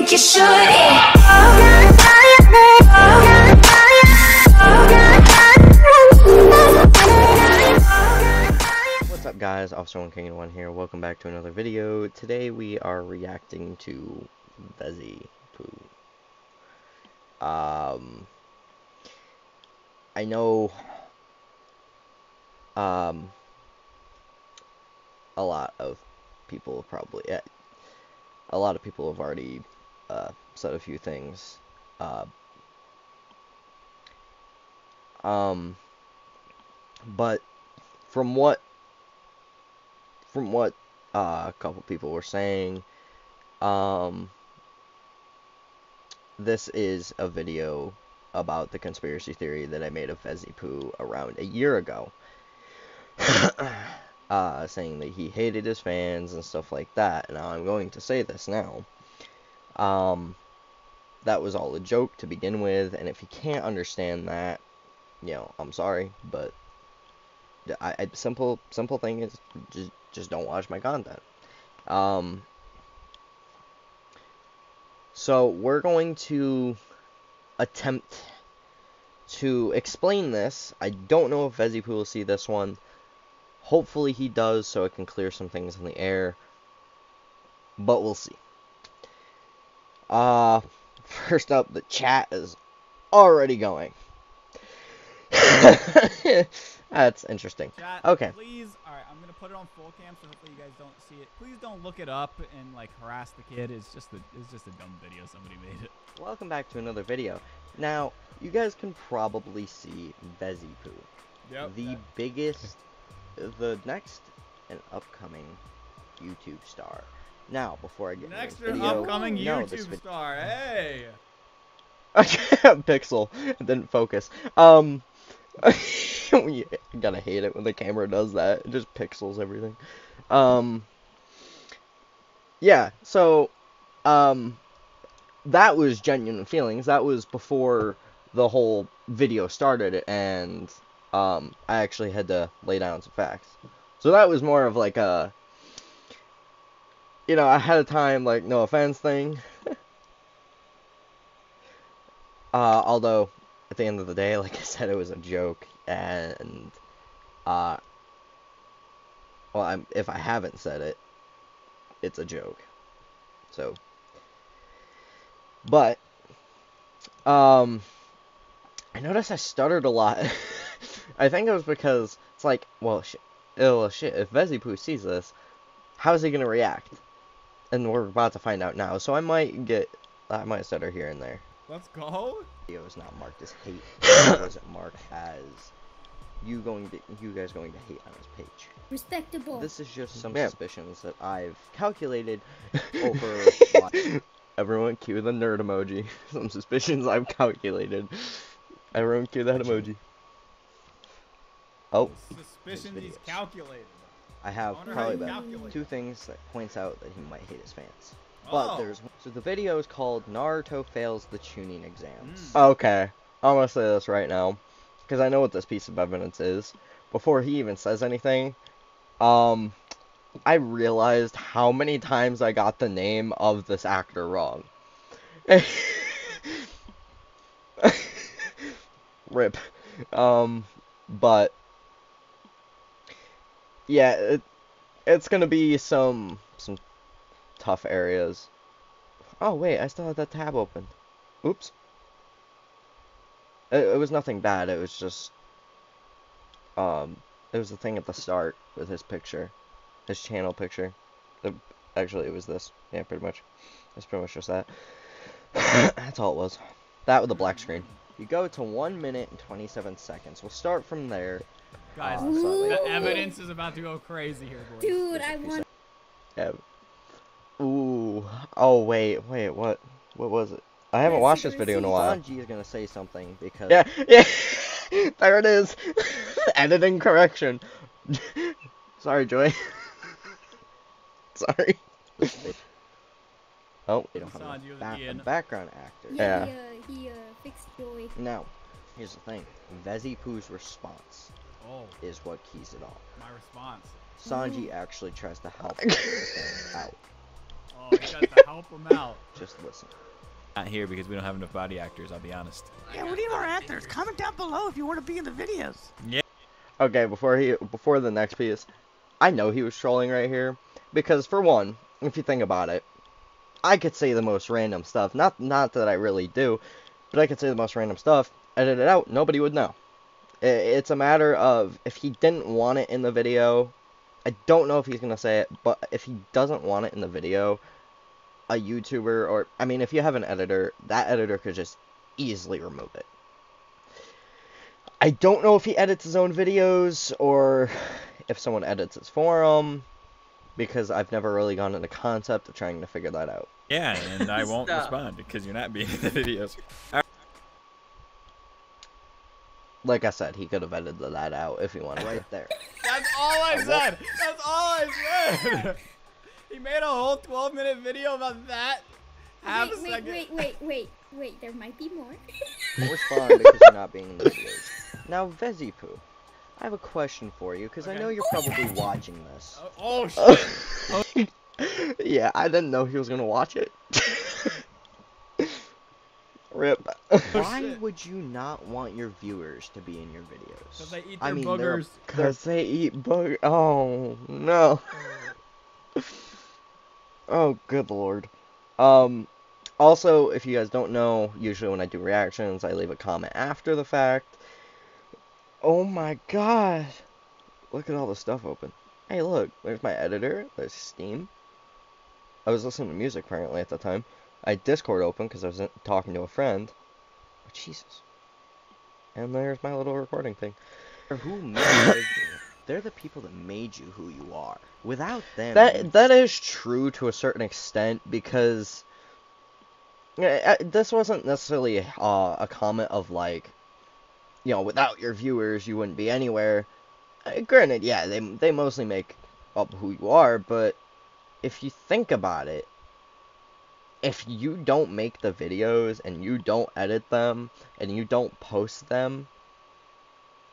think you should. Yeah. What's up guys, Officer One King One here. Welcome back to another video. Today we are reacting to Vezi Poo. Um I know um a lot of people probably a lot of people have already uh, said a few things. Uh, um but from what from what uh, a couple people were saying, um, this is a video about the conspiracy theory that I made of Vezypoo around a year ago. uh, saying that he hated his fans and stuff like that. Now, I'm going to say this now. Um, that was all a joke to begin with, and if you can't understand that, you know, I'm sorry, but I, I simple simple thing is just just don't watch my content. Um, so we're going to attempt to explain this. I don't know if Vezypoo will see this one. Hopefully he does, so it can clear some things in the air. But we'll see. Uh, first up, the chat is already going. That's interesting. Chat, Okay. Please, all right. I'm gonna put it on full cam so hopefully you guys don't see it. Please don't look it up and like harass the kid. It's just a, it's just a dumb video somebody made it. Welcome back to another video. Now, you guys can probably see Vezypoo, the biggest, the next and upcoming YouTube star. Now, before I get Next video, upcoming YouTube star. Hey. Pixel didn't focus. Um, you gotta hate it when the camera does that. It just pixels everything. Um, yeah. So, um, that was genuine feelings. That was before the whole video started, and um, I actually had to lay down some facts. So that was more of like a, you know, ahead of time, like no offense thing. Uh, although, at the end of the day, like I said, it was a joke, and, uh, well, I'm, if I haven't said it, it's a joke. So, but, um, I noticed I stuttered a lot. I think it was because it's like, well, shit, oh, shit, if Vezypoo sees this, how is he gonna react? And we're about to find out now, so I might get, I might stutter here and there Let's go. video is not marked as hate. it was marked as you going to you guys going to hate on his page. Respectable. This is just some Yeah. suspicions that I've calculated over. Everyone cue the nerd emoji. Some suspicions I've calculated. Everyone cue that emoji. Oh, Suspicion he's videos. calculated. I have I probably about calculate two things that points out that he might hate his fans. But Oh. there's so the video is called Naruto fails the tuning exams. Mm. Okay, I'm gonna say this right now because I know what this piece of evidence is. Before he even says anything, um, I realized how many times I got the name of this actor wrong. Rip. Um, but yeah, it, it's gonna be some some tough areas. Oh wait, I still have that tab open. Oops. It, it was nothing bad. It was just um, it was the thing at the start with his picture, his channel picture. Actually, it was this. Yeah, pretty much. It's pretty much just that. That's all it was. That with the black screen. You go to one minute and twenty-seven seconds. We'll start from there. Guys, Uh, so- the evidence is about to go crazy here, boys. Dude, I want. Yeah. Ooh. Oh wait, wait. What? What was it? I haven't Yes, watched this video in a see. while. Sanji is gonna say something because. Yeah, yeah. there it is. Editing correction. Sorry, Joy. Sorry. oh, we don't have a, was ba- background actor. Yeah, he, uh, he uh, fixed Joy. Now, here's the thing. Vezypoo's response Oh, is what keys it all. my response. Sanji actually tries to help the thing out. Oh, he got to help him out. Just listen. Not here because we don't have enough body actors. I'll be honest. Yeah, we need more actors. Comment down below if you want to be in the videos. Yeah. Okay, before he before the next piece, I know he was trolling right here because for one, if you think about it, I could say the most random stuff. Not not that I really do, but I could say the most random stuff. Edit it out, nobody would know. It's a matter of if he didn't want it in the video. I don't know if he's gonna say it, but if he doesn't want it in the video, a YouTuber or I mean, if you have an editor, that editor could just easily remove it. I don't know if he edits his own videos or if someone edits his for him because I've never really gone into concept of trying to figure that out. Yeah, and I won't respond because you're not being in the videos. Like I said, he could have edited that out if he wanted right there. That's all I said. That's all I said. he made a whole 12 minute video about that. Half wait, a wait, second. wait, wait, wait, wait. There might be more. Don't respond because you're not being in the videos. Now, Vezypoo, I have a question for you because I know you're probably watching this. Oh, oh shit. yeah, I didn't know he was gonna watch it. Rip. Why shit. would you not want your viewers to be in your videos? Because they eat I mean, they're- boogers. Cause they eat bug. Oh no. oh good lord. Um. Also, if you guys don't know, usually when I do reactions, I leave a comment after the fact. Oh my god. Look at all the stuff open. Hey, look. There's my editor. There's Steam. I was listening to music apparently at the time. I had Discord open because I was talking to a friend. Oh, Jesus. And there's my little recording thing. Who made you? They're the people that made you who you are. Without them, that that is true to a certain extent because yeah, this wasn't necessarily uh, a comment of like, you know, without your viewers you wouldn't be anywhere. Uh, granted, yeah, they they mostly make up who you are, but if you think about it, if you don't make the videos and you don't edit them and you don't post them,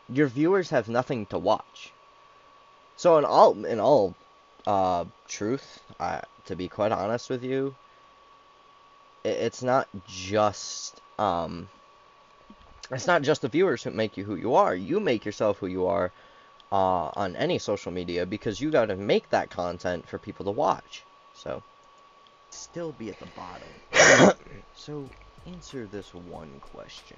your viewers have nothing to watch. So in all in all uh, truth, uh, to be quite honest with you, i it's not just um, it's not just the viewers who make you who you are. You make yourself who you are uh, on any social media because you got to make that content for people to watch. So still be at the bottom. so answer this one question.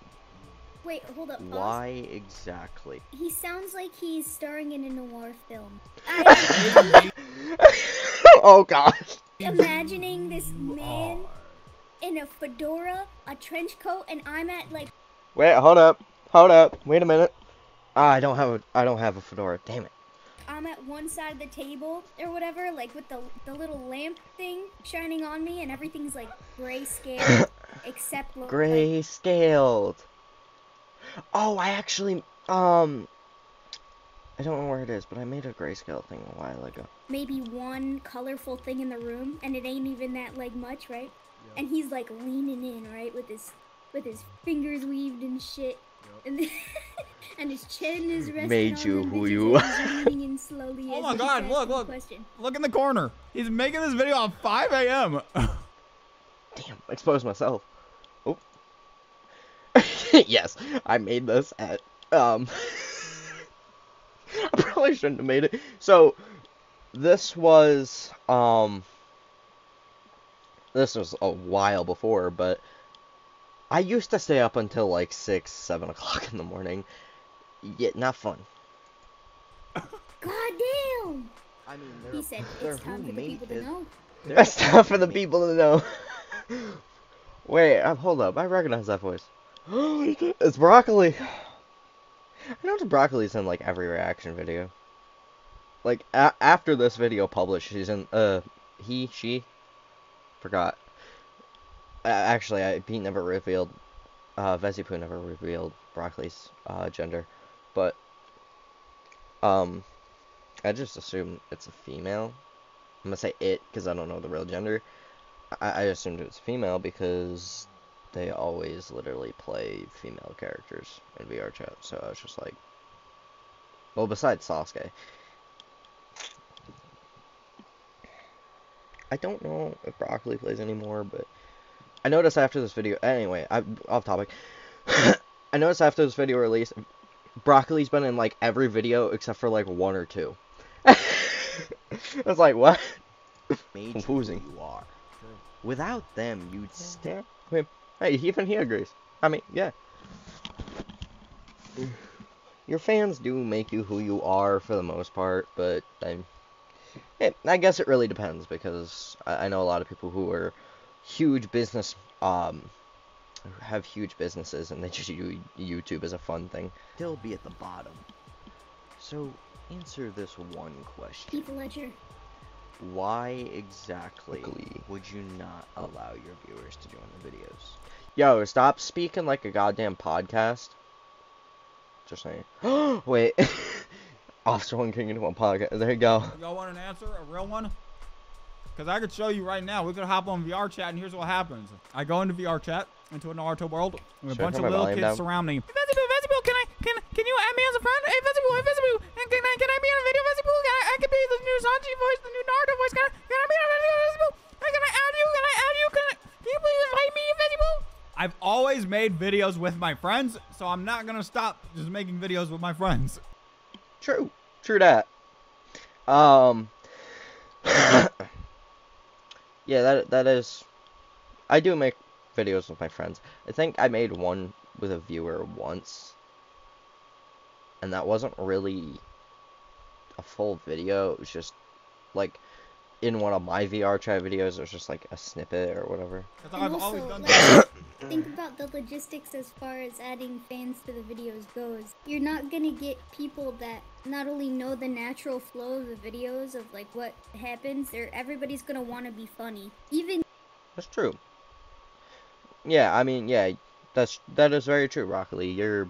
Wait, hold up. pause. Why exactly? He sounds like he's starring in a noir film. Oh gosh. imagining this man in a fedora, a trench coat, and I'm at like Wait, hold up. Hold up. Wait a minute. Ah, I don't have a I don't have a fedora. Damn it. I'm at one side of the table or whatever, like with the the little lamp thing shining on me, and everything's like grayscale, except lo- like, Gray scaled. Oh, I actually um I don't know where it is, but I made a grayscale thing a while ago. maybe one colorful thing in the room, and it ain't even that like much, right? And he's like leaning in, right, with his with his fingers weaved and shit, and and his chin is resting Made on you who you and he's leaning in slowly. Oh my God, look, look. Question. Look in the corner. He's making this video at 5 a.m. Damn, exposed myself. Oh. yes, I made this at um I probably shouldn't have made it. So this was um this was a while before, but I used to stay up until like six, seven o'clock in the morning. Yet not fun. God damn! I mean, He said it's time for the people to know. That's time for the people to know. Wait, uh, hold up. I recognize that voice. it's Broccoli. I know it's Broccoli's in like every reaction video. Like a- after this video published, she's in. Uh, he, she, forgot. Actually, I he never revealed. Uh, Vezypoo never revealed Broccoli's uh gender, but um, I just assume it's a female. I'm gonna say it because I don't know the real gender. I, I assumed it was female because they always literally play female characters in VR chat. So I was just like, well, besides Sasuke. I don't know if Broccoli plays anymore, but I noticed after this video. Anyway, I off topic. I noticed after this video release, Broccoli's been in like every video except for like one or two. I was like, what? Confusing. You, who you are. Without them, you'd stand. Hey, even he agrees. I mean, yeah. Your fans do make you who you are for the most part, but I, it, I guess it really depends because I, I know a lot of people who are huge business, um, have huge businesses and they just use YouTube as a fun thing. They'll be at the bottom. So answer this one question: Heath Ledger. Why exactly would you not allow your viewers to join the videos? Yo, stop speaking like a goddamn podcast. Just saying. Wait. Officer One King into a podcast. There you go. Y'all want an answer, a real one? Because I could show you right now. We could hop on VR chat, and here's what happens. I go into VR chat, into a Naruto world, with a bunch of little kids down? surrounding me. Vegetable, vegetable, can I, can, can you add me as a friend? Invisible, vegetable, and can I, can I be in a video, Invisible? Can I, I could be the new Sanji voice, the new Naruto voice. Can I, can I be in a video? Hey, Can I add you? Can I add you? Can I, can you please invite me, vegetable? I've always made videos with my friends, so I'm not gonna stop just making videos with my friends. True. True that. Um. Yeah, that that is. I do make videos with my friends. I think I made one with a viewer once, and that wasn't really a full video. It was just like in one of my VR chat videos. It was just like a snippet or whatever. Think about the logistics as far as adding fans to the videos goes. You're not gonna get people that not only know the natural flow of the videos of like what happens, they're everybody's gonna want to be funny. Even That's true. Yeah, I mean, yeah, that's that is very true, Broccoli. Your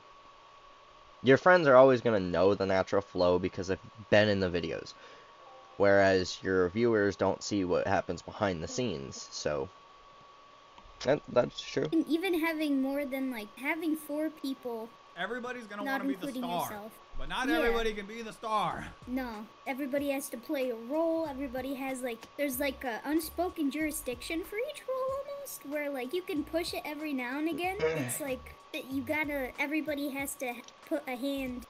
your friends are always gonna know the natural flow because they've been in the videos, whereas your viewers don't see what happens behind the scenes. So that that's true. and even having more than like having four people, Everybody's gonna not want to be the including star, yourself. but not Yeah. everybody can be the star. No, everybody has to play a role. Everybody has like there's like a unspoken jurisdiction for each role almost, where like you can push it every now and again. It's like you gotta. Everybody has to put a hand.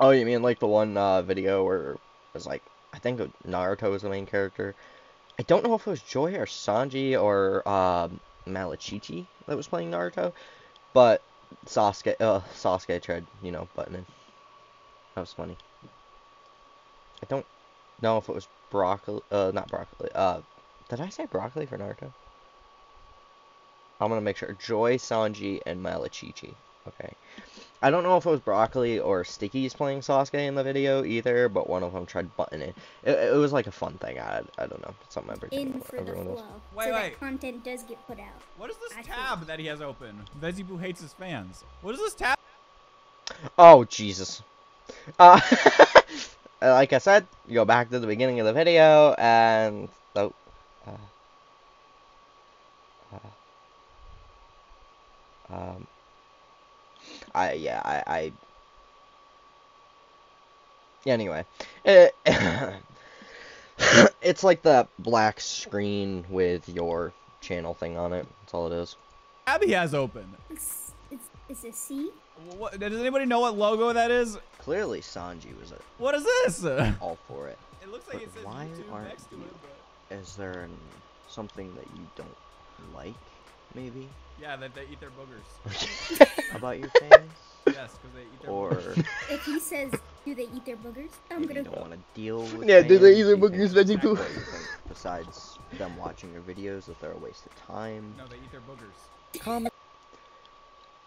Oh, you mean like the one uh, video where it was like I think Naruto was the main character. I don't know if it was Joy or Sanji or um, Malachichi that was playing Naruto, but Sasuke, uh, Sasuke tried, you know, butting in. That was funny. I don't know if it was broccoli, uh, not broccoli. Uh, did I say broccoli for Naruto? I'm gonna make sure. Joy, Sanji, and Malachichi. Okay. I don't know if it was Broccoli or Sticky's playing Sasuke in the video either, but one of them tried butting it. It, it was like a fun thing. I, I don't know. It's something every, in for the everyone flow, does. Wait, so wait. that content does get put out. What is this I tab that he has open? Vezypoo hates his fans. What is this tab? Oh, Jesus. Uh, like I said, go back to the beginning of the video, and... Oh, uh, uh, um, I, yeah, I, I... Anyway. It, it's like the black screen with your channel thing on it. That's all it is. Abby has open. It's, it's, it's a C. What, does anybody know what logo that is? Clearly, Sanji was it. What is this? All for it. It looks like But it says why YouTube aren't next to you- it, but Is there an, something that you don't like, maybe, yeah, that they eat their boogers. about your fans? yes, because they eat their or boogers. If he says, "Do they eat their boogers?" I'm maybe gonna. don't want to deal with Yeah, do they eat their boogers, veggie poo? you Besides them watching your videos, that they're a waste of time. No, they eat their boogers. Comment.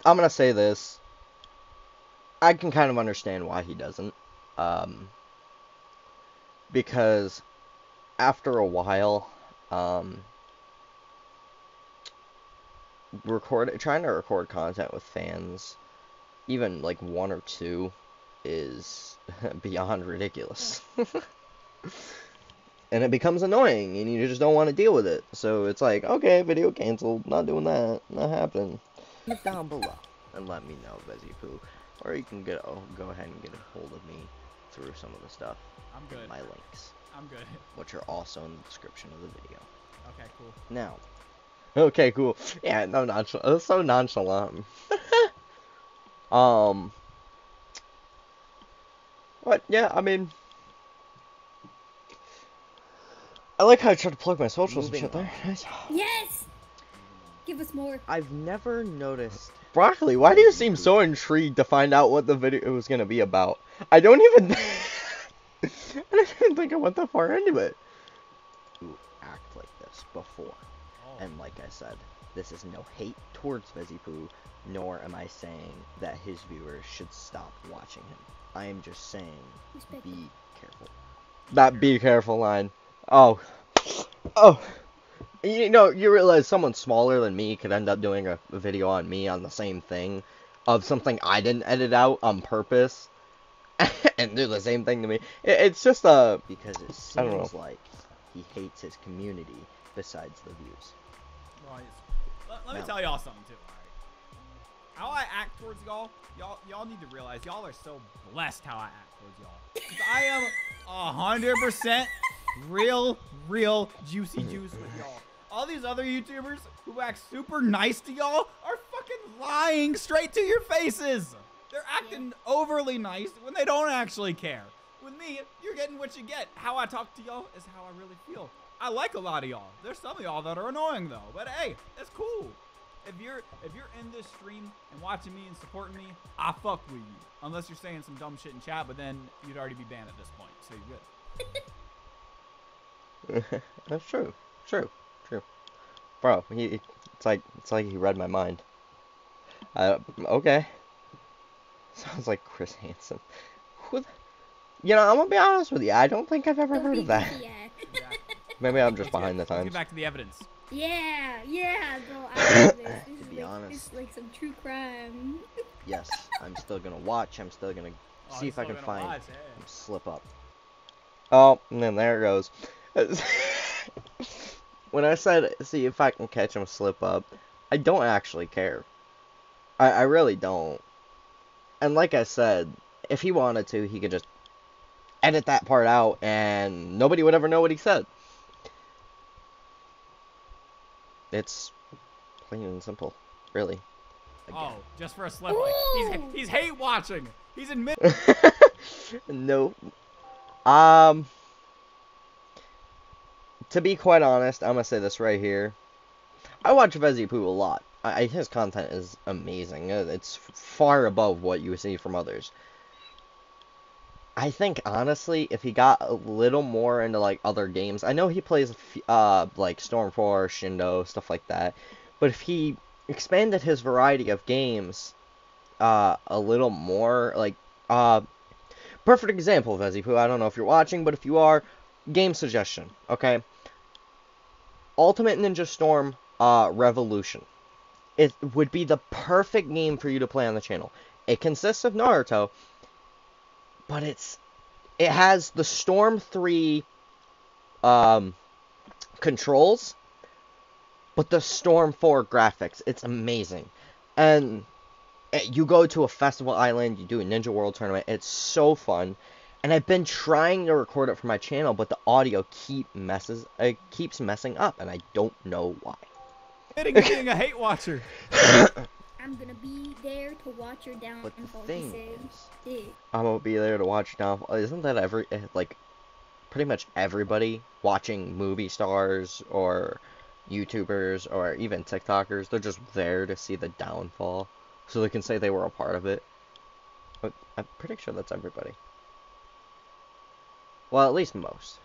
I'm gonna say this. I can kind of understand why he doesn't. Um, because after a while, um, record trying to record content with fans, even like one or two, is beyond ridiculous. and it becomes annoying, and you just don't want to deal with it. So it's like, okay, video canceled. Not doing that. Not happening. Down below and let me know, Bezzy Or you can get oh, go ahead and get a hold of me through some of the stuff I'm in good. my links. I'm good. which are also in the description of the video. Okay, cool. Now. Okay, cool. Yeah, no nonchalant. That's so nonchalant. um. What? Yeah, I mean. I like how I tried to plug my socials and shit there. Nice. Yes. Give us more. I've never noticed. Broccoli, why do you seem so intrigued to find out what the video was gonna be about? I don't even. I don't even think I went that far into it. You act like this before. And like I said, this is no hate towards Vezypoo, nor am I saying that his viewers should stop watching him. I am just saying, be careful. That be careful line. Oh. Oh. You know, you realize someone smaller than me could end up doing a, a video on me on the same thing of something I didn't edit out on purpose and do the same thing to me. It, it's just a. Because it I seems like he hates his community besides the views. It's- let, let me tell y'all something too. All right. How I act towards y'all, y'all, y'all need to realize y'all are so blessed how I act towards y'all. I am a hundred percent real, real juicy mm-hmm. juice with y'all. All these other YouTubers who act super nice to y'all are fucking lying straight to your faces. They're acting overly nice when they don't actually care. With me, you're getting what you get. How I talk to y'all is how I really feel. I like a lot of y'all. There's some of y'all that are annoying though, but hey, that's cool. If you're if you're in this stream and watching me and supporting me, I fuck with you. Unless you're saying some dumb shit in chat, but then you'd already be banned at this point, so you're good. That's true. True. True. Bro, he it's like it's like he read my mind. Uh, okay. Sounds like Chris Hansen. Who the, you know, I'm gonna be honest with you. I don't think I've ever heard of that. Goofy, Yeah. Maybe I'm just Let's get- behind the let's Get times. back to the evidence. Yeah, yeah, bro. I love this. This To be like, honest. this is like some true crime. Yes, I'm still gonna watch. I'm still gonna Oh, see if I can find watch, hey. and slip up. Oh, and then there it goes. when I said see if I can catch him slip up, I don't actually care. I, I really don't. And like I said, if he wanted to, he could just edit that part out and nobody would ever know what he said. It's plain and simple, really. Oh, just for a slip. He's he's hate watching. He's admitting. no. Um. To be quite honest, I'm gonna say this right here. I watch Vezypoo a lot. I, I- his content is amazing. Uh, It's far above what you see from others. I think honestly, if he got a little more into like other games, I know he plays uh like Stormforce, Shindo, stuff like that. But if he expanded his variety of games uh a little more, like uh perfect example Vezypoo. I don't know if you're watching, but if you are, game suggestion, okay? Ultimate Ninja Storm uh, Revolution. It would be the perfect game for you to play on the channel. It consists of Naruto, but it's it has the Storm 3 um, controls, but the Storm 4 graphics. It's amazing. And eh, you go to a festival island, you do a Ninja World tournament. It's so fun. And I've been trying to record it for my channel, but the audio keep messes it keeps messing up, and I don't know why. admitting being a hate watcher. I'm gonna be there to watch your But the downfall. thing is, Yeah. I'm gonna be there to watch downfall. Isn't that every eh, like pretty much everybody watching movie stars or YouTubers or even TikTokers? They're just there to see the downfall, so they can say they were a part of it. But I'm pretty sure that's everybody. Well, at least most.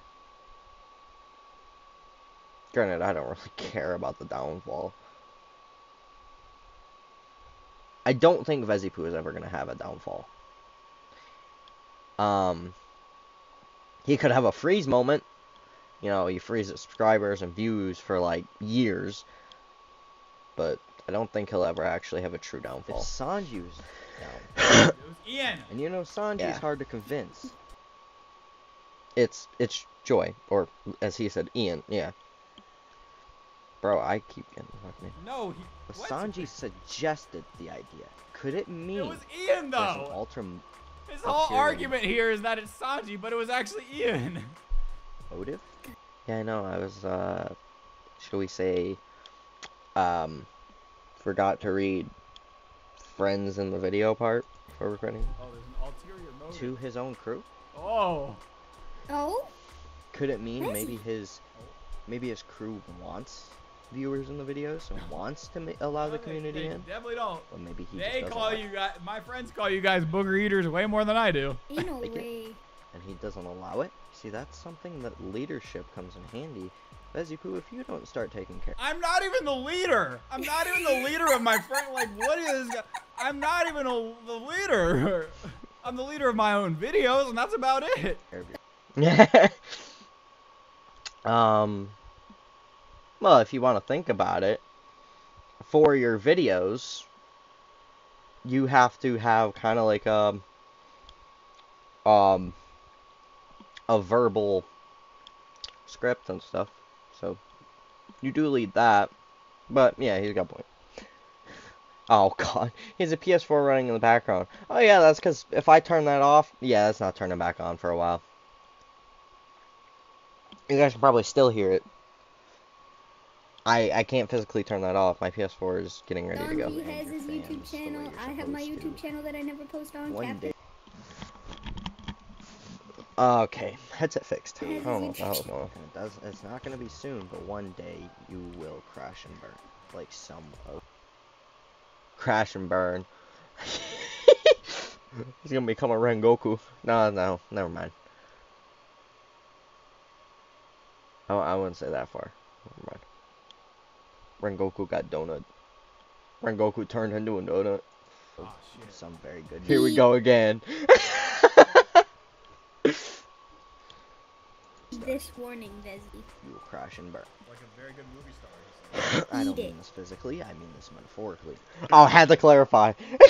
Granted, I don't really care about the downfall. I don't think Vezypoo is ever going to have a downfall. Um, he could have a freeze moment. You know, he freezes subscribers and views for like years. But I don't think he'll ever actually have a true if downfall. Sanju's It down, was Ian. and you know Sanju's Yeah. hard to convince. It's it's Joy, or as he said, Ian. Yeah. Bro, I keep getting fucking. No, he. But? Sanji suggested the idea. Could it mean It was Ian though. ultra His whole argument here is that it's Sanji, but it was actually Ian. motive. Yeah, I know. I was, uh, shall we say, um, forgot to read friends in the video part for recording Oh, there's an ulterior motive. to his own crew. Oh. Oh, Could it mean maybe his, maybe his crew wants viewers in the videos and wants to allow the No, they- community they in? Definitely don't. But maybe he They just call you guys. My friends call you guys booger eaters way more than I do. ain't no Like it. way. and he doesn't allow it. See, that's something that leadership comes in handy. Vezypoo, if you don't start taking care, I'm not even the leader. I'm not even the leader of my friend. Like, what is? I'm not even a, the leader. I'm the leader of my own videos, and that's about it. of um, well, if you want to think about it, for your videos, you have to have kind of like a, um, a verbal script and stuff. So, you do lead that. But, yeah, he's got a point. Oh, God. He has a PS4 running in the background. Oh, yeah, that's because if I turn that off, yeah, that's not turning back on for a while. You guys can probably still hear it. I I can't physically turn that off. My PS4 is getting ready to go. B And has your his YouTube fans the way channel. I have my YouTube to. channel that I never post on. One Captain. day. Okay, headset fixed. I Has don't know. I don't know. It does. It's not gonna be soon, but one day you will crash and burn, like some. Of, Crash and burn. He's gonna become a Rengoku. No, no, never mind. I, I wouldn't say that far. Never mind. Rengoku got donut. Rengoku turned into a donut. Oh shit. some very good. Here we go again. This warning, Desi. You will crash and burn. Like a very good movie star. I don't Eat mean it. this physically. I mean this metaphorically. oh, had to clarify.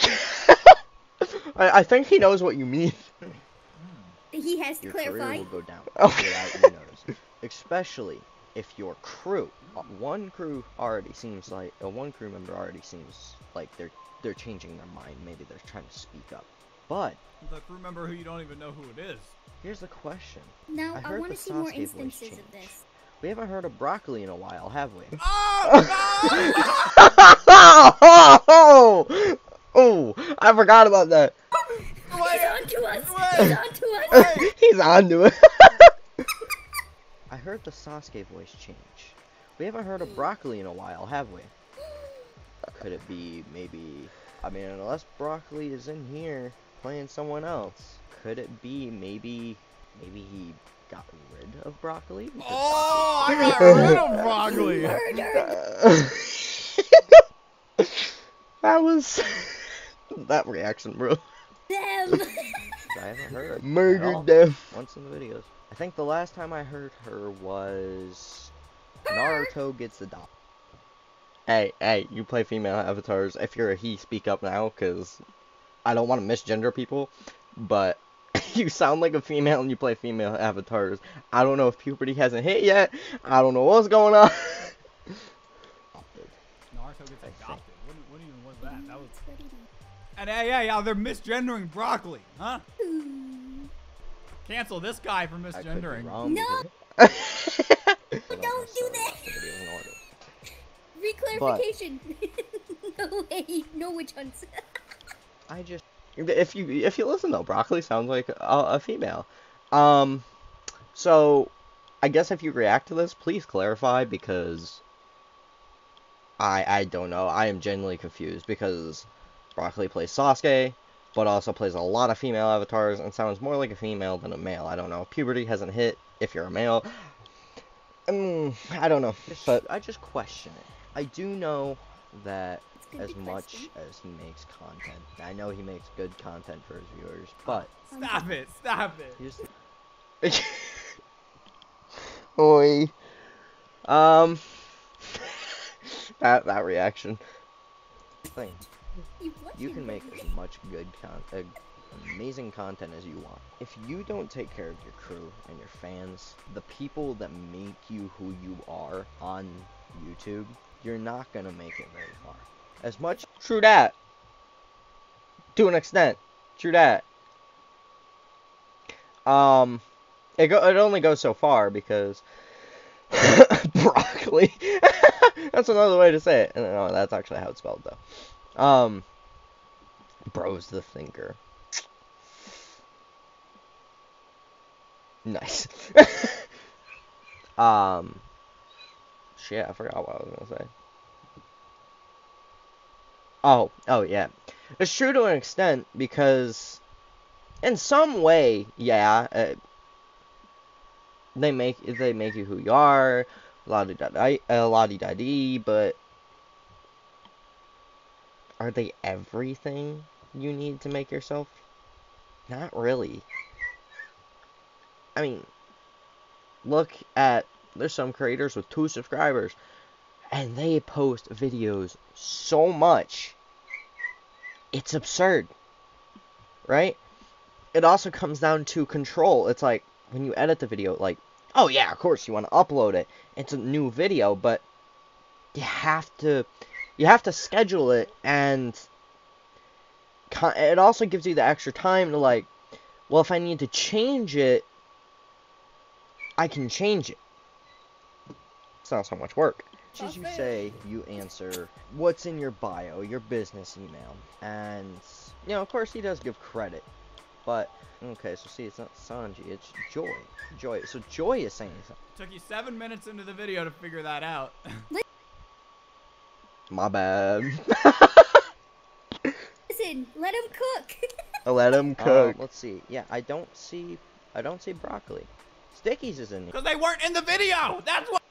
I, I think he knows what you mean. He has to Your clarify. career will go down Okay. without you noticing. Especially if your crew, uh, one crew already seems like, uh, one crew member already seems like they're they're changing their mind. Maybe they're trying to speak up. But The crew member who you don't even know who it is. here's the question: Now I I, want to see more Sasuke voice instances of this. We haven't heard of broccoli in a while, have we? Oh oh, oh, I forgot about that. He's on to us. He's on to us. wait. He's onto it. I heard the Sasuke voice change. We haven't heard of broccoli in a while, have we? Could it be maybe? I mean, unless broccoli is in here playing someone else, could it be maybe? Maybe he got rid of broccoli. because Oh, I got rid of broccoli. Murder. that was that reaction, bro. Damn! I haven't heard her at all Murdered them. once in the videos. I think the last time I heard her was Naruto gets adopted. Hey, hey, you play female avatars. If you're a he, speak up now, cause I don't want to misgender people, but you sound like a female and you play female avatars. I don't know if puberty hasn't hit yet. I don't know what's going on. adopted. Naruto gets adopted. What, what even was that? That was. What did And yeah, yeah, yeah, they're misgendering broccoli, huh? do? Cancel this guy for I could be misgendering. wrong. No. because Don't do that. watch the videos in order. Reclarification. no way. No witch hunts. I just if you if you listen though, broccoli sounds like a, a female. Um, so I guess if you react to this, please clarify because I I don't know. I am genuinely confused because broccoli plays Sasuke, but also plays a lot of female avatars and sounds more like a female than a male. I don't know. Puberty hasn't hit if you're a male. Um, I don't know, just, but I just question it. I do know that as much question. as he makes content, I know he makes good content for his viewers, but Stop it, stop it. here's Oi. Um. that that reaction. the thing. You, can make as much good content, amazing content as you want. If you don't take care of your crew and your fans, the people that make you who you are on YouTube, you're not gonna make it very far. As much True that. To an extent. True that. Um. It go it only goes so far because broccoli. that's another way to say it. No, that's actually how it's spelled though. Um, bro's the thinker. Nice. um, shit, I forgot what I was gonna say. Oh, oh yeah, it's true to an extent because, in some way, yeah, uh, they make they make you who you are, la di da di, uh, la di da di, but are they everything you need to make yourself? Not really. I mean, look at there's some creators with two subscribers, and they post videos so much. It's absurd, right? It also comes down to control. It's like when you edit the video, like, oh yeah, of course you want to upload it. It's a new video, but you have to you have to schedule it and it also gives you the extra time to like well if I need to change it I can change it. It's not so much work. As you say, you answer what's in your bio, your business email, and you know, of course, he does give credit, but okay. So see, it's not Sanji, it's Joy. Joy. So Joy is saying something. Took you seven minutes into the video to figure that out. My bad. Listen, let him cook. Oh, let him cook. Uh, let's see. Yeah, I don't see. I don't see broccoli. Stickies is in here. Because they weren't in the video! That's what-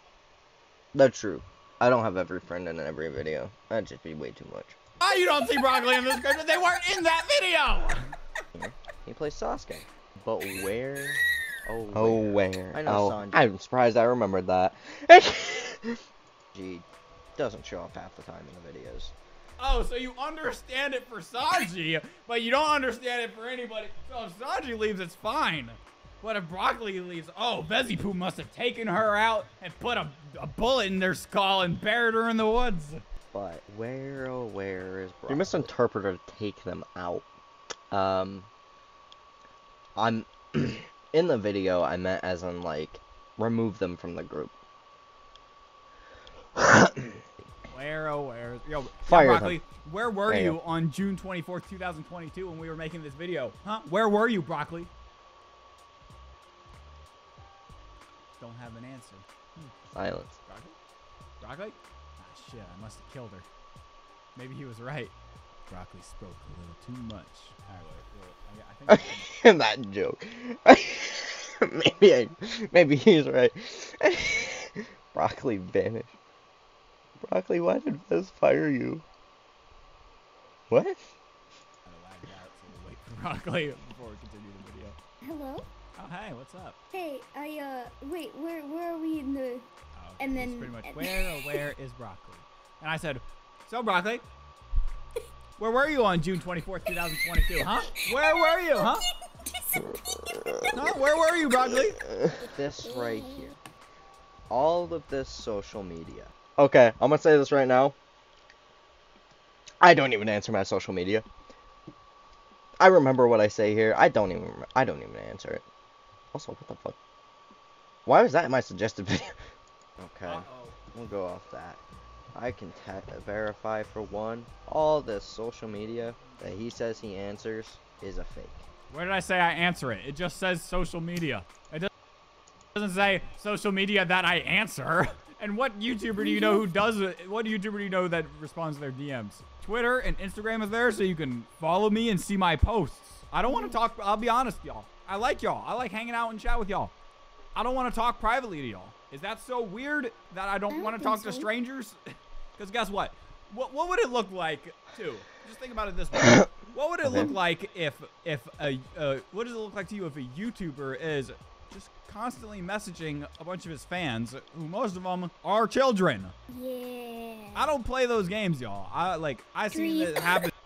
That's true. I don't have every friend in every video. That'd just be way too much. Why you don't see broccoli in the description? They weren't in that video! He plays Sasuke. But where? Oh, Oh, where? where? I know oh, Sanji. I'm surprised I remembered that. G doesn't show up half the time in the videos. Oh, so you understand it for Sanji, but you don't understand it for anybody. So if Sanji leaves, it's fine. But if Broccoli leaves, oh, Vezypoo must have taken her out and put a, a bullet in their skull and buried her in the woods. But where, oh, where is broccoli? You misinterpreted take them out. Um, I'm in the video. I meant as in like remove them from the group. Where, where? Yo, yo, Fire them. Where were There you you on June 24th, 2022 when we were making this video? Huh? Where were you, Broccoli? Don't have an answer. Silence. Broccoli? Broccoli? Ah, shit, I must have killed her. Maybe he was right. Broccoli spoke a little too much. Alright, wait, wait, I, I think. that joke. maybe I, maybe he's right. Broccoli vanished. Broccoli, why did Vez fire you? What? I lagged out, so wait for Broccoli before we continue the video. Hello. Oh, hey, what's up? Hey, I uh, wait. Where where are we in the? Oh, And it's then- pretty much and- where oh, where is broccoli? And I said, so broccoli, where were you on June twenty fourth, two thousand twenty two? Huh? Where were you? Huh? Huh? Where were you, broccoli? This right here. All of this social media. Okay, I'm gonna say this right now. I don't even answer my social media. I remember what I say here. I don't even. I don't even answer it. Also, what the fuck? Why was that in my suggested video? Okay. Uh-oh. We'll go off that. I can ta verify for one, all the social media that he says he answers is a fake. Where did I say I answer it? It just says social media. It doesn't- doesn't say social media that I answer. And what YouTuber do you know who does it? What YouTuber do you know that responds to their DMs? Twitter and Instagram is there so you can follow me and see my posts. I don't want to talk. I'll be honest, y'all. I like y'all. I like hanging out and chat with y'all. I don't want to talk privately to y'all. Is that so weird that I don't, don't want to talk to strangers? Because guess what? what? What would it look like, too? Just think about it this way. What would it look like if if a uh, what does it look like to you if a YouTuber is just constantly messaging a bunch of his fans, who most of them are children? Yeah. I don't play those games, y'all. I like I see Grief. that happen.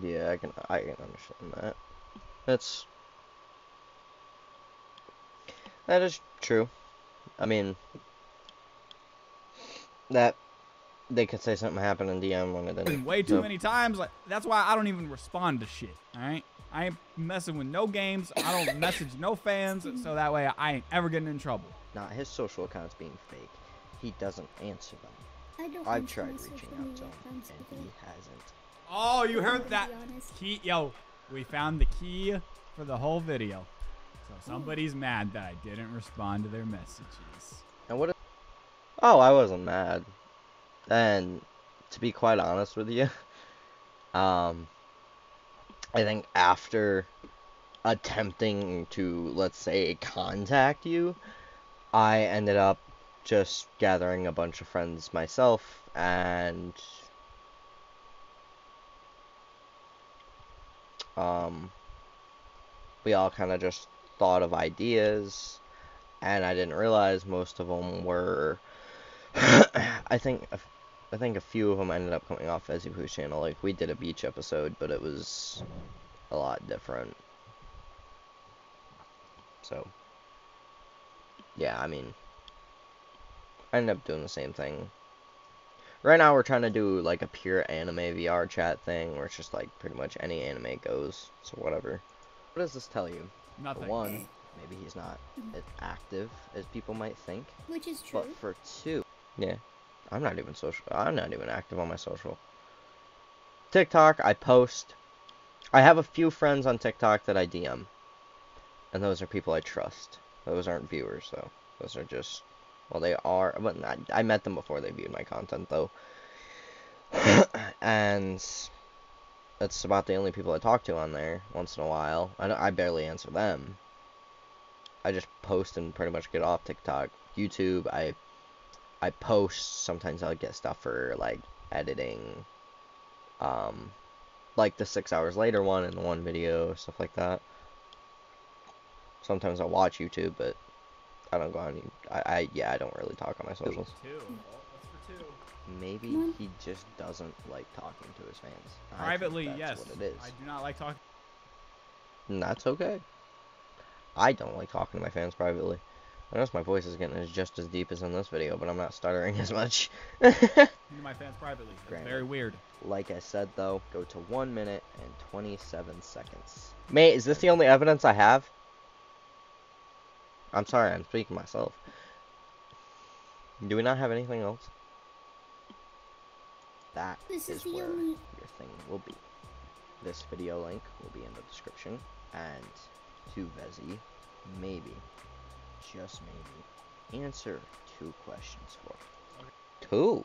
Yeah, I can I can understand that. That's that is true. I mean that they could say something happened in DM when it didn't. way too so- many times. Like that's why I don't even respond to shit. All right, I ain't messing with no games. I don't message no fans, so that way I ain't ever getting in trouble. Not his social accounts being fake. He doesn't answer them. I don't I've tried reaching out to him, and he hasn't. Oh, you heard that? Key, yo, we found the key for the whole video. So somebody's mad that I didn't respond to their messages. And what? Oh, I wasn't mad. And to be quite honest with you, um, I think after attempting to, let's say, contact you, I ended up just gathering a bunch of friends myself and um we all kind of just thought of ideas and I didn't realize most of them were I think I think a few of them ended up coming off Vezypoo's channel like we did a beach episode but it was a lot different so yeah I mean I ended up doing the same thing right now we're trying to do like a pure anime VR chat thing where it's just like pretty much any anime goes so whatever what does this tell you Nothing. for one, maybe he's not as active as people might think. Which is true. But for two, yeah, I'm not even social. I'm not even active on my social. TikTok, I post. I have a few friends on TikTok that I DM, and those are people I trust. Those aren't viewers, though. Those are just, well, they are. But I, I met them before they viewed my content, though. and that's about the only people I talk to on there once in a while. I, I barely answer them. I just post and pretty much get off TikTok. YouTube, I I post. Sometimes I'll get stuff for like editing, um, like the six hours later one and the one video stuff like that. Sometimes I'll watch YouTube, but I don't go on. any- I, I yeah, I don't really talk on my socials. Two. What's for two? Maybe he just doesn't like talking to his fans. I Privately, that's yes. what it is. I do not like talking. And that's okay. I don't like talking to my fans privately. I notice my voice is getting as just as deep as in this video, but I'm not stuttering as much. to my fans privately. That's Granted. very weird. like I said though, go to 1 minute and 27 seconds. Mate, is this the only evidence I have? I'm sorry, I'm speaking myself. Do we not have anything else? That This is is the where only- your thing will be. This video link will be in the description, and to Vezi, maybe, just maybe, answer two questions for. Two?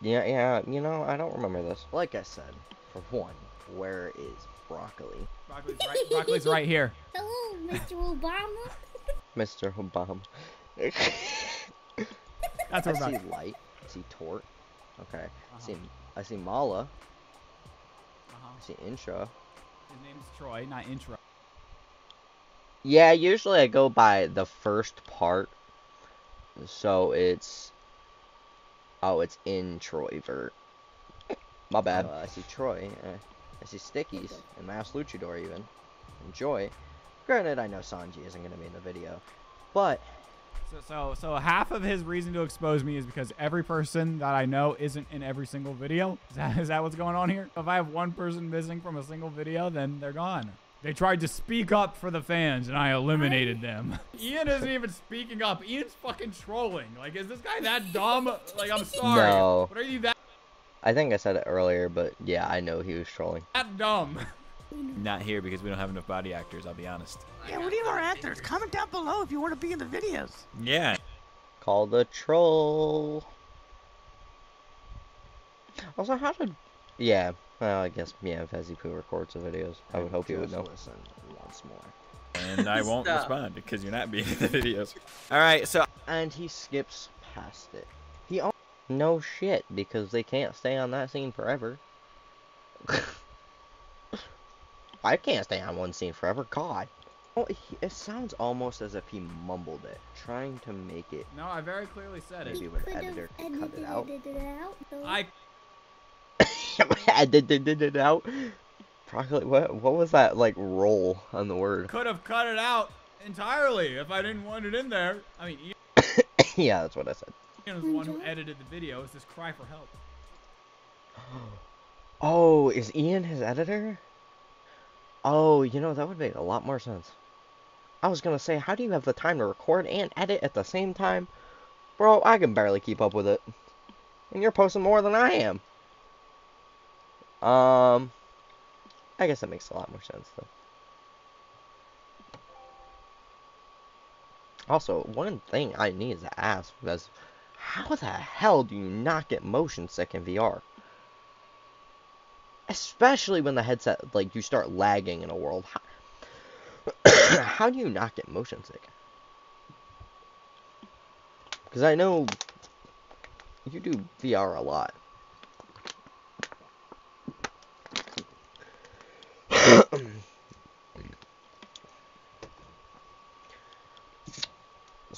Yeah, yeah, you know, I don't remember this. Like I said, for one, where is broccoli? Broccoli's right. Broccoli's right here. Hello, Mr. Obama. Mr. Obama. That's I see Broccoli. light. I see tort. Okay. I Uh-huh. see I see Mala. Uh-huh. I see Intra. His name's Troy, not Intro. Yeah, usually I go by the first part. So it's Oh, it's in Troy. My bad. Uh, I see Troy. Uh, I see Stickies and Mass Luchador even. And Joy. Granted, I know Sanji isn't going to be in the video. But So, so, so half of his reason to expose me is because every person that I know isn't in every single video. Is that, is that what's going on here? If I have one person missing from a single video, then they're gone. They tried to speak up for the fans, and I eliminated them. Ian isn't even speaking up. Ian's fucking trolling. Like, is this guy that dumb? Like, I'm sorry. No. But are you that, I think I said it earlier, but yeah, I know he was trolling. that dumb? Not here because we don't have enough body actors, I'll be honest. Yeah, we need more actors. Comment down below if you want to be in the videos. Yeah. Call the troll. Also, how did? Yeah, well, I guess yeah. Vezypoo records the videos. I would hope you would know. Listen once more. And I won't respond because you're not being in the videos. Alright, so And he skips past it. He al- no shit because they can't stay on that scene forever. I can't stay on one scene forever. God. Oh, he, it sounds almost as if he mumbled it, trying to make it. No, I very clearly said it. Maybe when the editor could cut it out. edited it out. I I did, it out. Broccoli, what, what was that like roll on the word? could have cut it out entirely if I didn't want it in there. I mean, Ian yeah, that's what I said. Ian was the one who edited the video. It's this cry for help. Oh, is Ian his editor? Oh, you know, that would make a lot more sense. I was gonna say, how do you have the time to record and edit at the same time? Bro, I can barely keep up with it. And you're posting more than I am. Um, I guess that makes a lot more sense, though. Also, one thing I need to ask was, how the hell do you not get motion sick in VR? Especially when the headset, like, you start lagging in a world. How, how do you not get motion sick? Because I know you do VR a lot.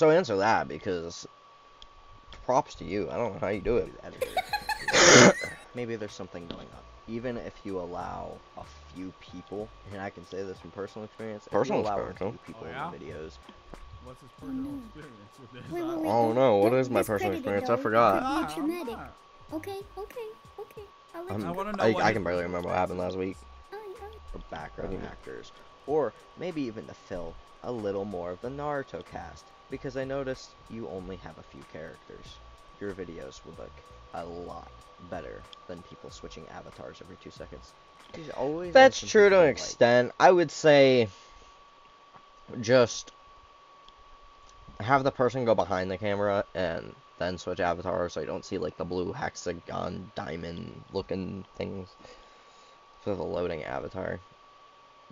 So answer that because props to you. I don't know how you do it. Maybe there's something going on. Even if you allow a few people, and I can say this from personal experience, Personal if you allow experience, a few people Oh, yeah? in videos, What's his personal no. experience with this? Wait, wait, wait. Oh don't- no, what is my personal experience? though. I forgot. Ah, traumatic. Okay, okay, okay. I'll let I'm- you I want to know I, what I can barely remember what happened last week. Alright, alright. or background actors, or maybe even to fill a little more of the Naruto cast, because I noticed you only have a few characters. Your videos would look a lot better than people switching avatars every two seconds. Always That's true to an like, extent. I would say just have the person go behind the camera and then switch avatars so you don't see like the blue hexagon diamond looking things for the loading avatar.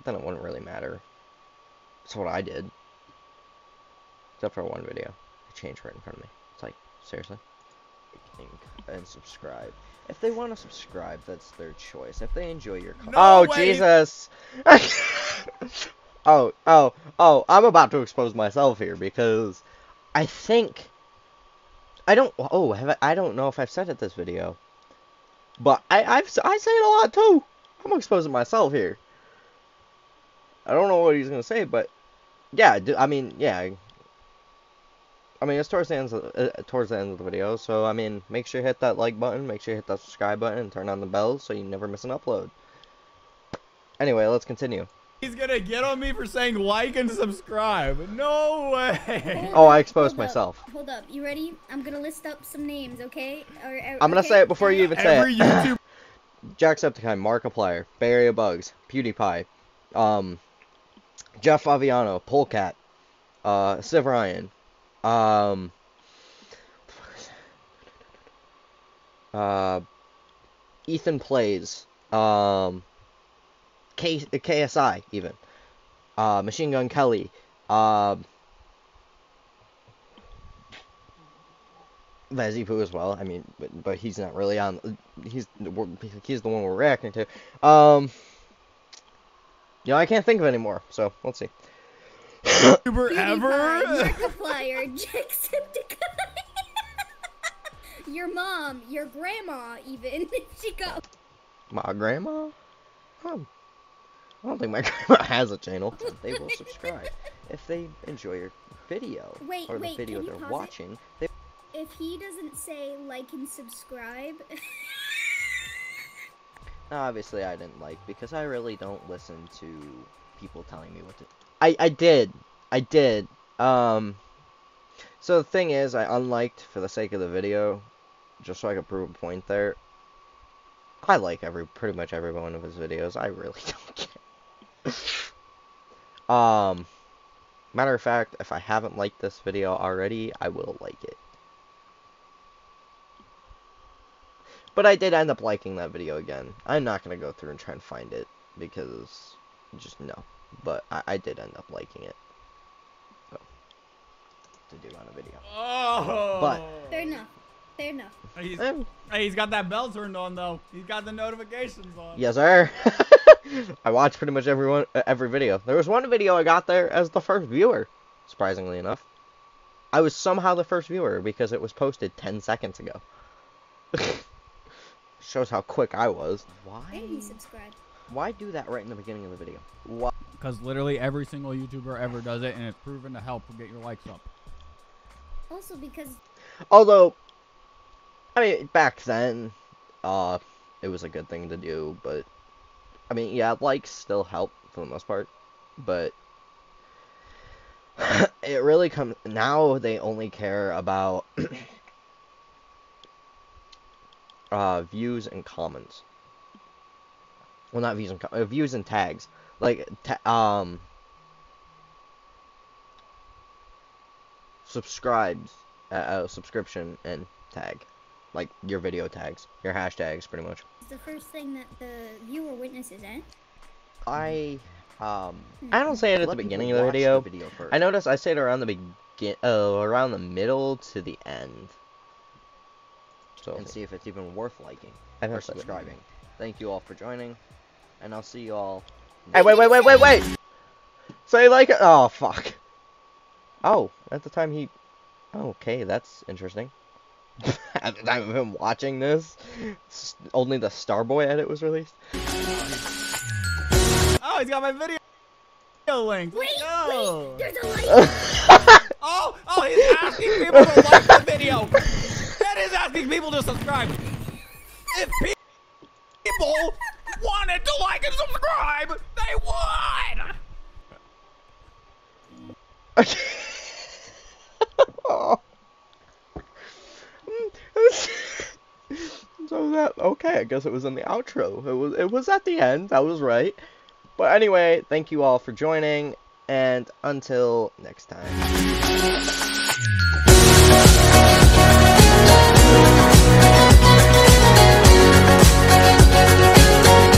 Then it wouldn't really matter. That's what I did. Except for one video. It changed right in front of me. It's like, seriously? and subscribe. If they want to subscribe, that's their choice. If they enjoy your content, oh way. Jesus! oh, oh, oh! I'm about to expose myself here because I think I don't. Oh, have I, I don't know if I've said it this video, but I I've I say it a lot too. I'm exposing myself here. I don't know what he's gonna say, but yeah, I mean, yeah. I mean, it's towards the end of, uh, towards the end of the video, so I mean, make sure you hit that like button, make sure you hit that subscribe button, and turn on the bell so you never miss an upload. Anyway, let's continue. He's gonna get on me for saying like and subscribe. No way. Oh, I exposed hold up, myself. Hold up, you ready? I'm gonna list up some names, okay? Or, or- I'm gonna okay? say it before you even say Every it. YouTube Jacksepticeye, Markiplier, Bay Area Bugs, PewDiePie, um, Jeff Aviano, Polecat, uh, Civ Ryan, um, uh, Ethan Plays, um, K- KSI even, uh, Machine Gun Kelly, um, Vezypoo as well. I mean, but, but he's not really on. He's he's the one we're reacting to. Um, you know, I can't think of any more. So let's see. YouTuber ever. PewDiePie, Markiplier, Jacksepticeye. your mom, your grandma, even. she got. My grandma? Um, I don't think my grandma has a channel. they will subscribe. if they enjoy your video Wait, or the wait, video they're watching, they If he doesn't say like and subscribe, No, obviously I didn't like because I really don't listen to people telling me what to. I I did, I did. Um, so the thing is, I unliked for the sake of the video, just so I could prove a point there. I like every pretty much every one of his videos. I really don't care. um, matter of fact, if I haven't liked this video already, I will like it. But I did end up liking that video again. I'm not gonna go through and try and find it because just no. But I, I did end up liking it. So, to do on a video. Oh. But- fair enough. Fair enough. He's, hey, he's got that bell turned on though. He's got the notifications on. Yes, sir. I watched pretty much every one, uh, every video. There was one video I got there as the first viewer, surprisingly enough. I was somehow the first viewer because it was posted 10 seconds ago. Shows how quick I was. Why? And he subscribed. Why do that right in the beginning of the video? Why? Because literally every single YouTuber ever does it, and it's proven to help get your likes up. Also because Although, I mean, back then, uh, it was a good thing to do, but I mean, yeah, likes still help for the most part, but it really comes now. They only care about uh, views and comments. Well, not views and co- uh, views and tags, like ta- um, subscribes, uh, uh, subscription and tag, like your video tags, your hashtags, pretty much. It's the first thing that the viewer witnesses, eh? I um. I don't say it at the beginning of the watch video. video first. I noticed I say it around the begin, uh, around the middle to the end. So and see if it's even worth liking I or subscribing. Thank you all for joining, and I'll see you all. Hey, wait, wait, wait, wait, wait! Say like it. Oh fuck. Oh, at the time he. Okay, that's interesting. at the time of him watching this, only the Starboy edit was released. Oh, he's got my video link. Wait, Go. wait, there's a light. Oh, oh, he's asking people to like the video. That is asking people to subscribe. If pe- people wanted to like and subscribe, they would. so that okay, I guess it was in the outro. It was it was at the end. I was right. But anyway, thank you all for joining and until next time.